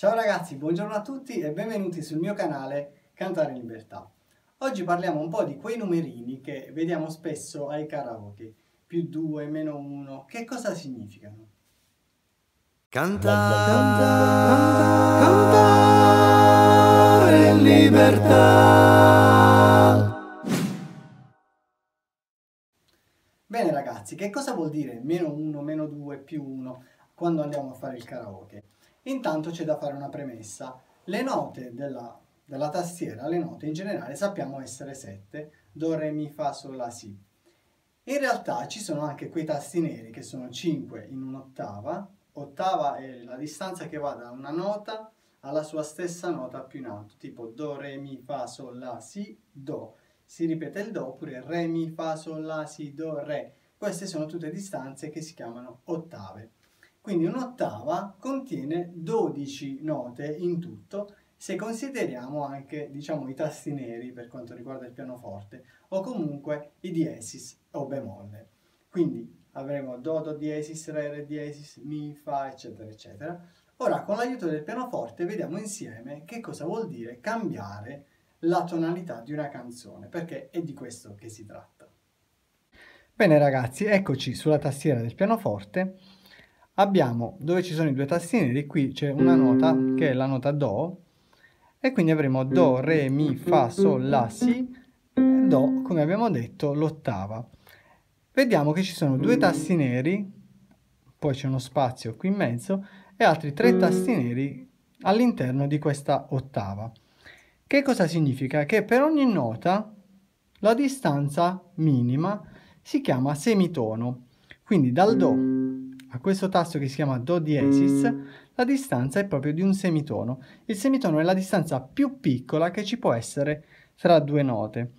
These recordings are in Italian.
Ciao ragazzi, buongiorno a tutti e benvenuti sul mio canale Cantare in Libertà. Oggi parliamo un po' di quei numerini che vediamo spesso ai karaoke. Più 2, meno 1, che cosa significano? Cantare, cantare in libertà. Bene ragazzi, che cosa vuol dire meno 1, meno 2, più 1 quando andiamo a fare il karaoke? Intanto c'è da fare una premessa. Le note della, della tastiera, le note in generale sappiamo essere 7, Do, Re, Mi, Fa, Sol, La, Si. In realtà ci sono anche quei tasti neri che sono 5 in un'ottava. Ottava è la distanza che va da una nota alla sua stessa nota più in alto, tipo Do, Re, Mi, Fa, Sol, La, Si, Do. Si ripete il Do oppure Re, Mi, Fa, Sol, La, Si, Do, Re. Queste sono tutte distanze che si chiamano ottave. Quindi un'ottava contiene 12 note in tutto se consideriamo anche diciamo, i tasti neri per quanto riguarda il pianoforte o comunque i diesis o bemolle. Quindi avremo Do, Do diesis, Re, Re diesis, Mi, Fa, eccetera, eccetera. Ora con l'aiuto del pianoforte vediamo insieme che cosa vuol dire cambiare la tonalità di una canzone, perché è di questo che si tratta. Bene ragazzi, eccoci sulla tastiera del pianoforte abbiamo dove ci sono i due tasti neri, qui c'è una nota che è la nota Do e quindi avremo Do, Re, Mi, Fa, Sol, La, Si, Do, come abbiamo detto, l'ottava. Vediamo che ci sono due tasti neri, poi c'è uno spazio qui in mezzo e altri tre tasti neri all'interno di questa ottava. Che cosa significa? Che per ogni nota la distanza minima si chiama semitono. Quindi dal Do a questo tasto che si chiama Do diesis, la distanza è proprio di un semitono. Il semitono è la distanza più piccola che ci può essere tra due note,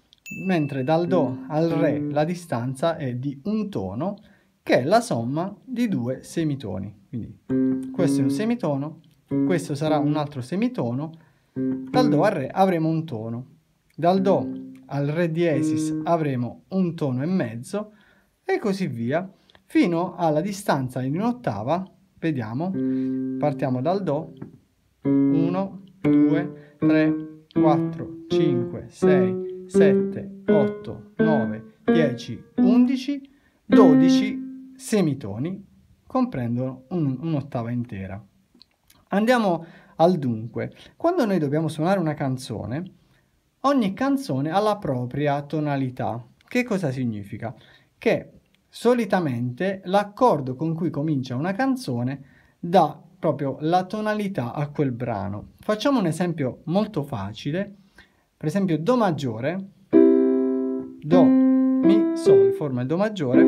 mentre dal Do al Re la distanza è di un tono, che è la somma di due semitoni. Quindi questo è un semitono, questo sarà un altro semitono, dal Do al Re avremo un tono, dal Do al Re diesis avremo un tono e mezzo, e così via fino alla distanza in un'ottava, vediamo, partiamo dal Do, 1, 2, 3, 4, 5, 6, 7, 8, 9, 10, 11, 12 semitoni comprendono un, un'ottava intera. Andiamo al dunque. Quando noi dobbiamo suonare una canzone, ogni canzone ha la propria tonalità. Che cosa significa? Che Solitamente l'accordo con cui comincia una canzone dà proprio la tonalità a quel brano. Facciamo un esempio molto facile, per esempio Do maggiore, Do, Mi, Sol forma il Do maggiore.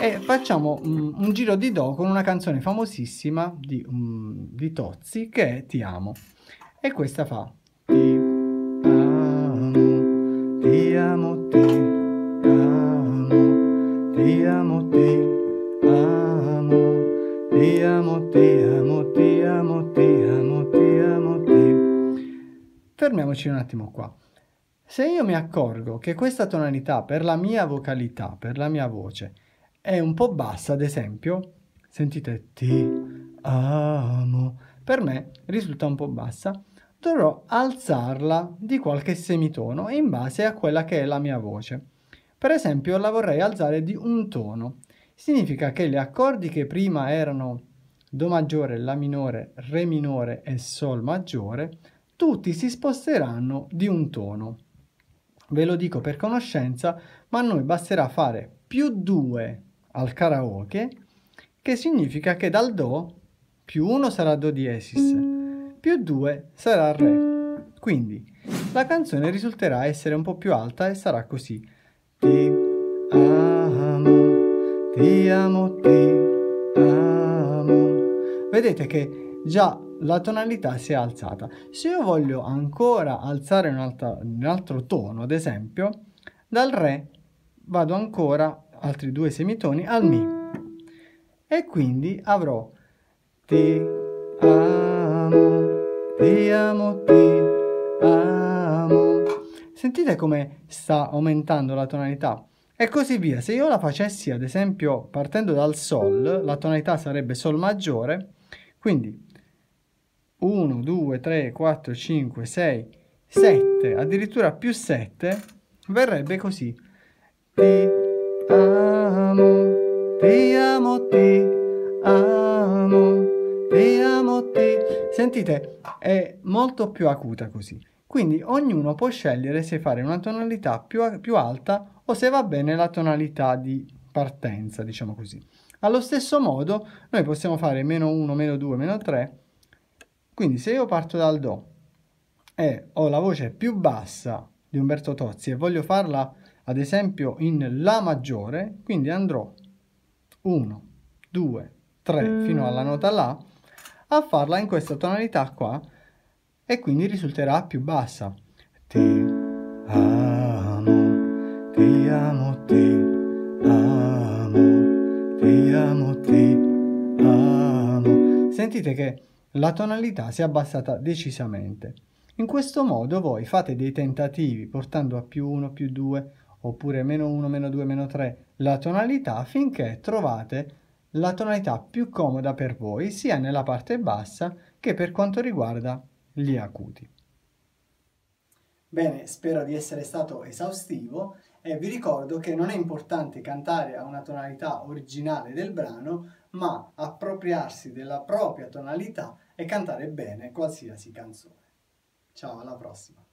E facciamo un, un giro di Do con una canzone famosissima di, um, di Tozzi che è Ti amo. E questa fa Fermiamoci un attimo qua. Se io mi accorgo che questa tonalità per la mia vocalità, per la mia voce, è un po' bassa, ad esempio, sentite ti amo, per me risulta un po' bassa, dovrò alzarla di qualche semitono in base a quella che è la mia voce. Per esempio la vorrei alzare di un tono. Significa che gli accordi che prima erano Do maggiore, La minore, Re minore e Sol maggiore, tutti si sposteranno di un tono. Ve lo dico per conoscenza, ma a noi basterà fare più 2 al karaoke, che significa che dal Do più 1 sarà Do diesis, più 2 sarà Re. Quindi la canzone risulterà essere un po' più alta e sarà così. Ti amo, ti amo, ti amo. Vedete che già la tonalità si è alzata. Se io voglio ancora alzare un, alta, un altro tono, ad esempio, dal Re vado ancora altri due semitoni al Mi. E quindi avrò ti amo, ti amo, ti amo. Sentite come sta aumentando la tonalità? E così via. Se io la facessi, ad esempio, partendo dal Sol, la tonalità sarebbe Sol maggiore, quindi 1, 2, 3, 4, 5, 6, 7, addirittura più 7, verrebbe così. Ti amo, ti amo, ti amo, ti amo, ti... Sentite, è molto più acuta così. Quindi ognuno può scegliere se fare una tonalità più, più alta o se va bene la tonalità di partenza, diciamo così. Allo stesso modo noi possiamo fare meno 1, meno 2, meno 3. Quindi se io parto dal Do e ho la voce più bassa di Umberto Tozzi e voglio farla ad esempio in La maggiore, quindi andrò 1, 2, 3 fino alla nota La a farla in questa tonalità qua e quindi risulterà più bassa. Ti amo, ti amo, ti amo, ti amo, ti amo. Sentite che la tonalità si è abbassata decisamente. In questo modo voi fate dei tentativi portando a più 1, più 2 oppure meno 1, meno 2, meno 3 la tonalità finché trovate la tonalità più comoda per voi sia nella parte bassa che per quanto riguarda gli acuti. Bene, spero di essere stato esaustivo e vi ricordo che non è importante cantare a una tonalità originale del brano, ma appropriarsi della propria tonalità e cantare bene qualsiasi canzone. Ciao, alla prossima!